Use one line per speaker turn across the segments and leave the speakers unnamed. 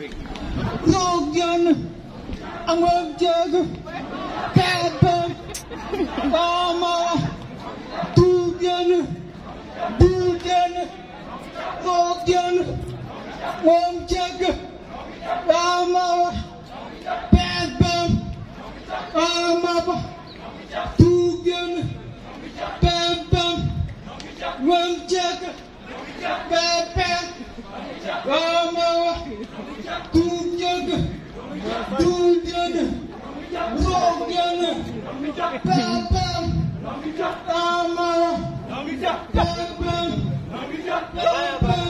Nordian, ang wagdag, kadag, mama, tubyan, budyan, Nordian, wagdag, mama, kadag, mama, tubyan,
wagdag, wagdag, wagdag,
Diana, Bam Bam, Bam Bam, Bam Bam,
Bam Bam.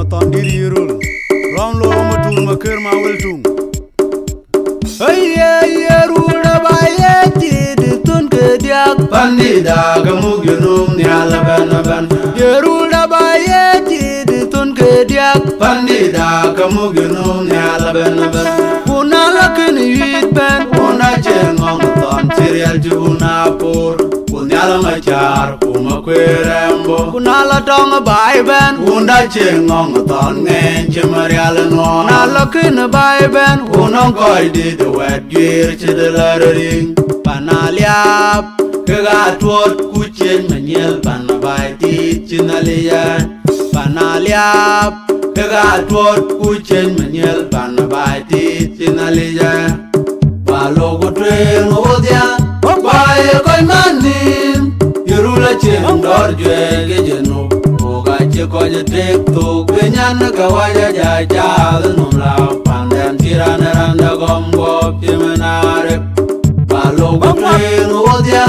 ma tondir yirul rom lo ma tur ma kër ma weltum ayye yerul ba ye tid tun ke dia
pandida gamug yunum ni ala ban ban
yerul ba ye tid tun ke dia
pandida gamug yunum ni ala ban
ban una lakin yit ben
una jengong ton serial juna por Kunyala machar kuma kwerembo
kuna la tong bai ben
Unda chengong ton ngen chimarial
na
no
la ken bai ben
Unong koi di the wet gear chidelaring
panaliap.
Kaga tuot kuchen manyel panabai ti chinaliyan
panaliap
Kaga tuot kuchen manyel panabai ti chinaliyan Balogo twen odya Baye koy manin Yerula chen dor jwe ge jenu Oga che koje tek tok Benyan kawaja ja jal num la Panden tirana randa gom gop chimenare Balogo twen odya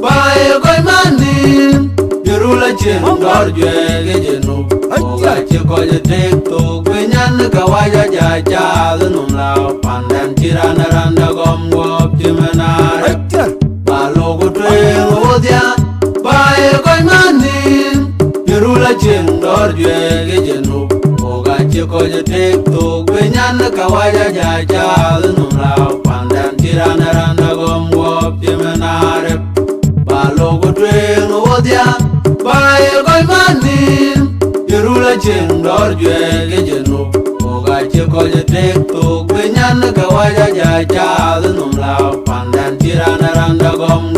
Baye koy manin Yerula chen dor jwe ge jenu Oga che koje tek tok Benyan kawaja ja jal num la Panden tirana randa gom gop chen dor jwe ge jenu Oga che ko je tek to tok ka kawaja ja ja nu ra Pandan tirana randa gom go pimenare balo go twe twen odia Bae go mani Yerula chen dor jwe ge jenu Oga che ko je tek to tok ka kawaja ja ja nu ra Pandan tirana randa gom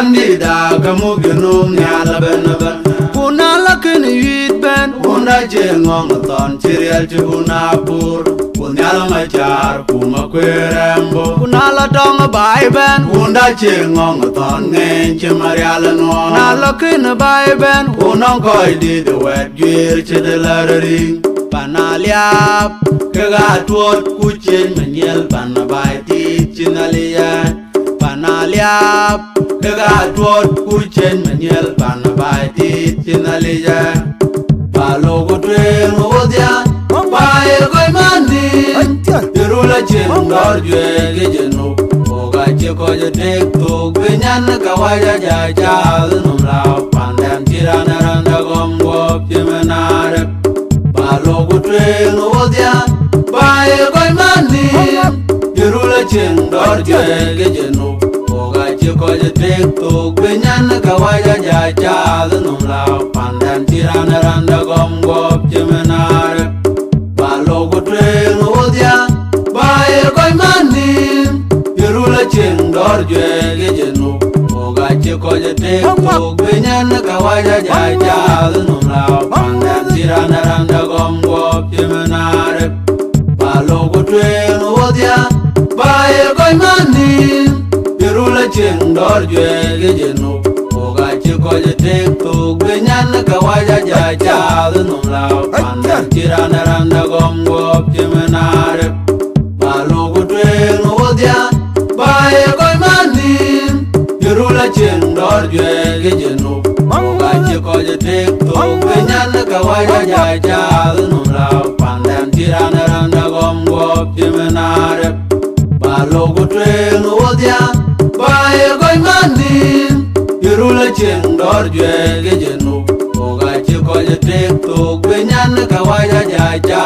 bandi
da kamuginum ni nyala ben ben
kuna lakin yit ben
Unda jengong, ton chirial chuna pur Kunyala machar kuma kwerembo.
Kuna la tong bai ben
Unda jengong, ton ngen chimarial
na
no
la lakin bai ben
Unong koi di the wet gear chidelaring
panaliap
Kaga tuot kuchen manyel panabai ti chinaliyan
panaliap
Kaga tuot ku kuchen manyel panabai ti chinaliyan Balogo twen odya Bae koy manin Yerula chen dor jwe ge jenu Oga che ko koje tek tok Benyan kawaja ja jal num lao Pandan tirana randa gom gop chimenare Balogo twen odya Bae koy manin Yerula chen dor jwe ge jenu Oga che koje tek tok Benyan kawaja ja jal num lao Pandan tirana randa gom gop chimenare Balogo twen odya Bae koy manin Yerula chen dor je ge jenu Oga che
ko je te ko be nyan ka wa ja ja ja no chen dor je ge je no ko ga chi ko je te ko be nyan ka wa ja ja ja no la panda tirana randa gom go pimenare ba lo go twe no dia ba e ko mani pirula chen dor je ge je no ga chi ko je te ko be nyan ka wa ja ja ja no la panda tirana randa gom go pimenare ba lo go twe no dia la chen dor jwe ge je no ga chi ko je te ko be nyan ka wa ja ja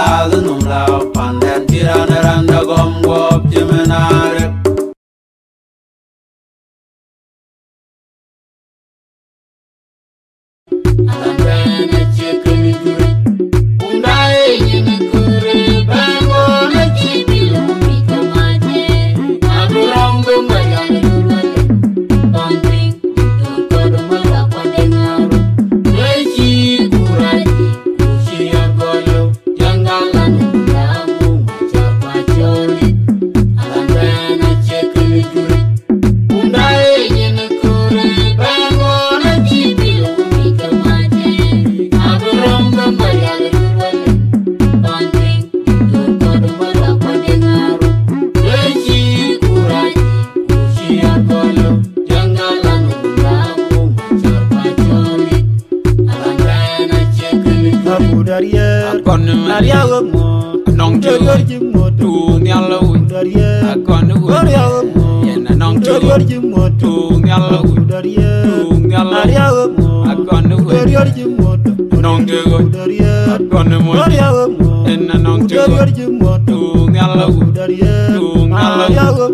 Daria mo
akonu
we.
Daria
ji mo
nonge go.
Daria
akonu mo
Daria mo
enna nonge
go.
Daria
ji mo
tu ngala go
Daria
tu ngala
go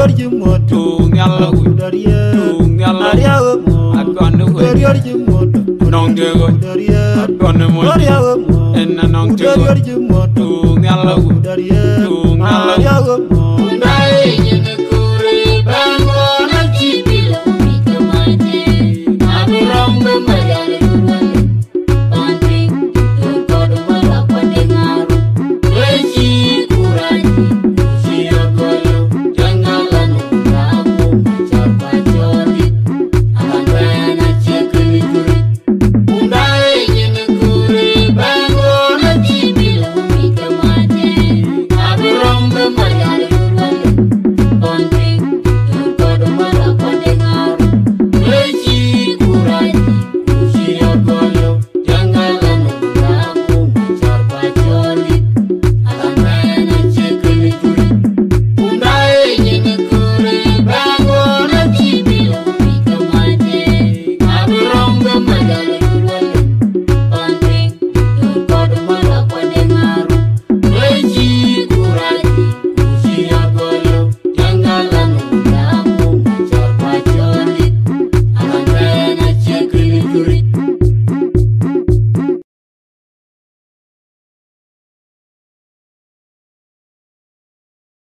Uriorji moto
Ngala Udaria
Ngala
Akonu Uriorji
moto Nonge
Udaria Akonu Udaria
Enna nonge Uriorji
moto Ngala Udaria